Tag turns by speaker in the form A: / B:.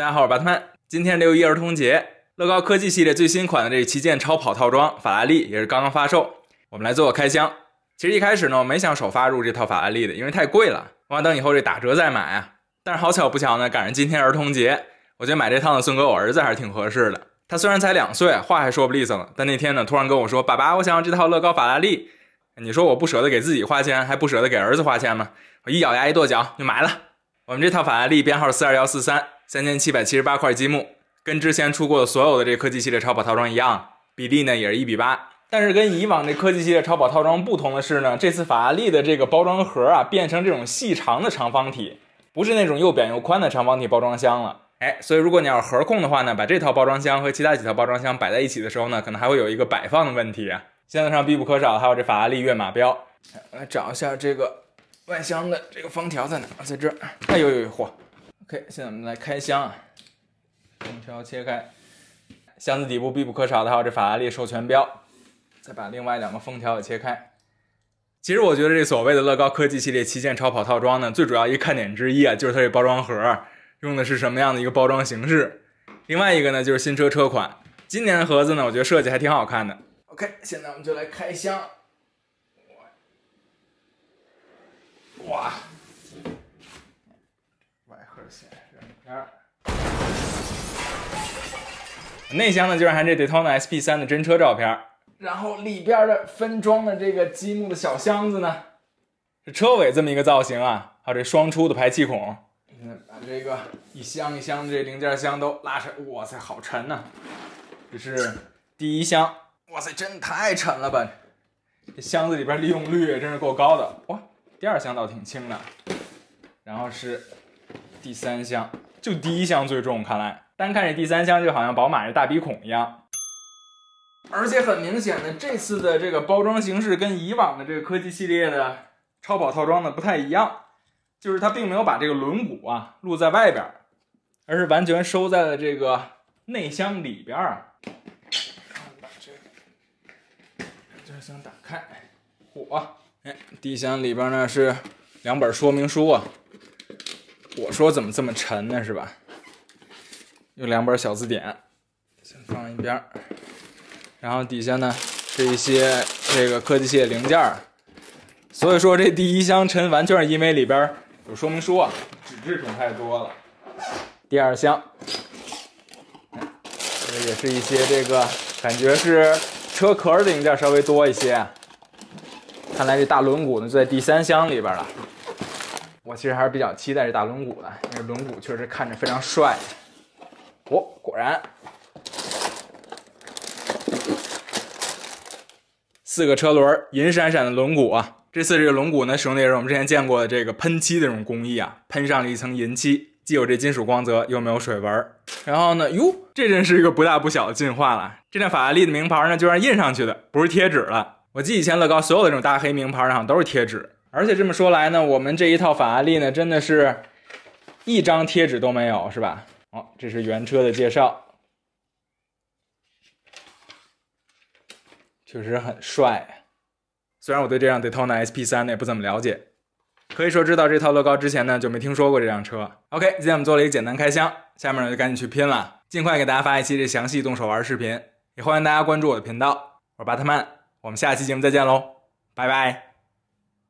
A: 大家好，我是巴特曼。今天六一儿童节，乐高科技系列最新款的这旗舰超跑套装法拉利也是刚刚发售，我们来做个开箱。其实一开始呢，我没想首发入这套法拉利的，因为太贵了，我想等以后这打折再买啊。但是好巧不巧呢，赶上今天儿童节，我觉得买这套呢送给我儿子还是挺合适的。他虽然才两岁，话还说不利索呢，但那天呢突然跟我说：“爸爸，我想要这套乐高法拉利。”你说我不舍得给自己花钱，还不舍得给儿子花钱吗？我一咬牙一跺脚就买了。我们这套法拉利编号四二幺四三，三千七百七十八块积木，跟之前出过的所有的这科技系列超跑套装一样，比例呢也是一比八。但是跟以往这科技系列超跑套装不同的是呢，这次法拉利的这个包装盒啊，变成这种细长的长方体，不是那种又扁又宽的长方体包装箱了。哎，所以如果你要是盒控的话呢，把这套包装箱和其他几套包装箱摆在一起的时候呢，可能还会有一个摆放的问题啊。箱子上必不可少还有这法拉利跃马标。来找一下这个外箱的这个封条在哪？在这儿。哎呦呦呦，嚯！OK，现在我们来开箱啊，封条切开，箱子底部必不可少的还有这法拉利授权标，再把另外两个封条也切开。其实我觉得这所谓的乐高科技系列旗舰超跑套装呢，最主要一看点之一啊，就是它这包装盒用的是什么样的一个包装形式。另外一个呢，就是新车车款。今年的盒子呢，我觉得设计还挺好看的。OK，现在我们就来开箱。哇！内箱呢，就是含这 Daytona SP 三的真车照片，然后里边的分装的这个积木的小箱子呢，是车尾这么一个造型啊，还有这双出的排气孔。把这个一箱一箱的这零件箱都拉出来，哇塞，好沉呐！这是第一箱，哇塞，真太沉了吧！这箱子里边利用率也真是够高的，哇！第二箱倒挺轻的，然后是第三箱。就第一箱最重，看来单看这第三箱就好像宝马这大鼻孔一样，而且很明显的，这次的这个包装形式跟以往的这个科技系列的超跑套装呢不太一样，就是它并没有把这个轮毂啊露在外边，而是完全收在了这个内箱里边儿。把这个这箱打开，嚯！哎，第一箱里边呢是两本说明书啊。我说怎么这么沉呢？是吧？有两本小字典，先放一边然后底下呢是一些这个科技系列零件所以说这第一箱沉，完全是因为里边有说明书啊，纸质品太多了。第二箱，这也是一些这个感觉是车壳的零件稍微多一些。看来这大轮毂呢就在第三箱里边了。我其实还是比较期待这大轮毂的，因为轮毂确实看着非常帅。哦，果然，四个车轮，银闪闪的轮毂啊！这次这个轮毂呢，使用的也是我们之前见过的这个喷漆的这种工艺啊，喷上了一层银漆，既有这金属光泽，又没有水纹。然后呢，哟，这真是一个不大不小的进化了。这辆法拉利的名牌呢，就是印上去的，不是贴纸了。我记以前乐高所有的这种大黑名牌上都是贴纸。而且这么说来呢，我们这一套法拉利呢，真的是一张贴纸都没有，是吧？哦，这是原车的介绍，确实很帅。虽然我对这辆 Daytona SP3 呢也不怎么了解，可以说知道这套乐高之前呢就没听说过这辆车。OK，今天我们做了一个简单开箱，下面呢就赶紧去拼了，尽快给大家发一期这详细动手玩视频，也欢迎大家关注我的频道，我是巴特曼，我们下期节目再见喽，拜拜。